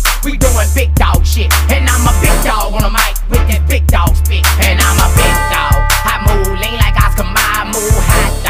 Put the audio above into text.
click. We doing big dog shit. And I'm a big dog on the mic with that big dog spit. And I'm a big dog. I move lean like Oscar, I move hot.